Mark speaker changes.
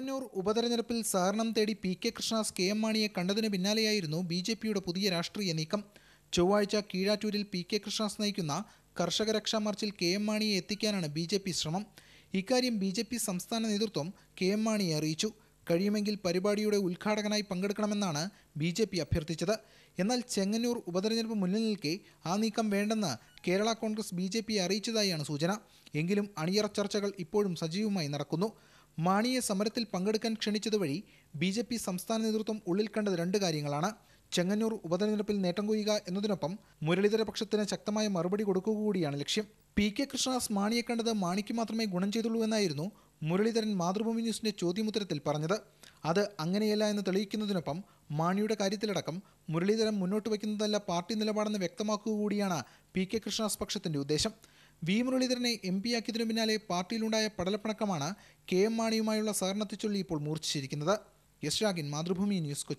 Speaker 1: ചെങ്ങന്നൂർ ഉപതെരഞ്ഞെടുപ്പിൽ സഹകരണം തേടി P K Krishnadas K M മാണിയെ കണ്ടതിന് പിന്നാലെയായിരുന്നു ബി ജെ പിയുടെ പുതിയ രാഷ്ട്രീയ നീക്കം. ചൊവ്വാഴ്ച കീഴാറ്റൂരിൽ പി കെ കൃഷ്ണദാസ് നയിക്കുന്ന കർഷക രക്ഷാ മാർച്ചിൽ കെ എം മാണിയെ എത്തിക്കാനാണ് ബി ജെ പി ശ്രമം. ഇക്കാര്യം ബി ജെ പി സംസ്ഥാന നേതൃത്വം കെ എം മാണിയെ അറിയിച്ചു. കഴിയുമെങ്കിൽ പരിപാടിയുടെ ഉദ്ഘാടകനായി പങ്കെടുക്കണമെന്നാണ് ബി ജെ പി അഭ്യർത്ഥിച്ചത്. എന്നാൽ ചെങ്ങന്നൂർ ഉപതെരഞ്ഞെടുപ്പ് മുന്നിൽ നിൽക്കെ ആ നീക്കം വേണ്ടെന്ന് കേരള കോൺഗ്രസ് ബി ജെ അറിയിച്ചതായാണ് സൂചന. എങ്കിലും അണിയറ ചർച്ചകൾ ഇപ്പോഴും സജീവമായി നടക്കുന്നു. മാണിയെ സമരത്തിൽ പങ്കെടുക്കാൻ ക്ഷണിച്ചതുവഴി ബി ജെ പി സംസ്ഥാന നേതൃത്വം ഉള്ളിൽ കണ്ടത് രണ്ട് കാര്യങ്ങളാണ്. ചെങ്ങന്നൂർ ഉപതെരഞ്ഞെടുപ്പിൽ നേട്ടം കൊയ്യുക എന്നതിനൊപ്പം മുരളീധര പക്ഷത്തിന് ശക്തമായ മറുപടി കൊടുക്കുക കൂടിയാണ് ലക്ഷ്യം. പി കെ കൃഷ്ണദാസ് മാണിയെ കണ്ടത് മാണിക്ക് മാത്രമേ ഗുണം ചെയ്തുള്ളൂ എന്നായിരുന്നു മുരളീധരൻ മാതൃഭൂമി ന്യൂസിന്റെ ചോദ്യമുത്തരത്തിൽ പറഞ്ഞത് അത് അങ്ങനെയല്ല എന്ന് തെളിയിക്കുന്നതിനൊപ്പം മാണിയുടെ കാര്യത്തിലടക്കം മുരളീധരൻ മുന്നോട്ട് വയ്ക്കുന്നതല്ല പാർട്ടി നിലപാടെന്ന് വ്യക്തമാക്കുക കൂടിയാണ് പി കെ കൃഷ്ണദാസ് പക്ഷത്തിന്റെ ഉദ്ദേശം. വി. മുരളീധരനെ എം പിയാക്കിയതിനു പിന്നാലെ പാർട്ടിയിലുണ്ടായ പടലപ്പിണക്കമാണ് കെ. എം മാണിയുമായുള്ള സഹകരണത്തെ ചൊല്ലി ഇപ്പോൾ മൂർച്ഛിച്ചിരിക്കുന്നത്. യശ് രാഗിൻ മാതൃഭൂമി ന്യൂസ് കൊച്ചി.